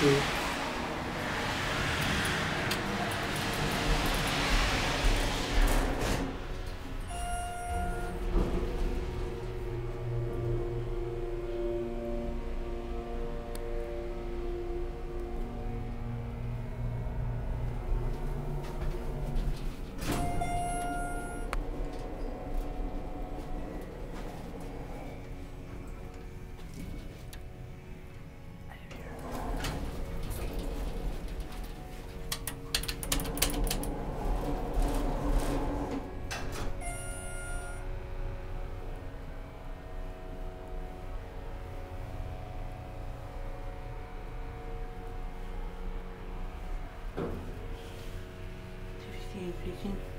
嗯 True. Fifteen, fifteen.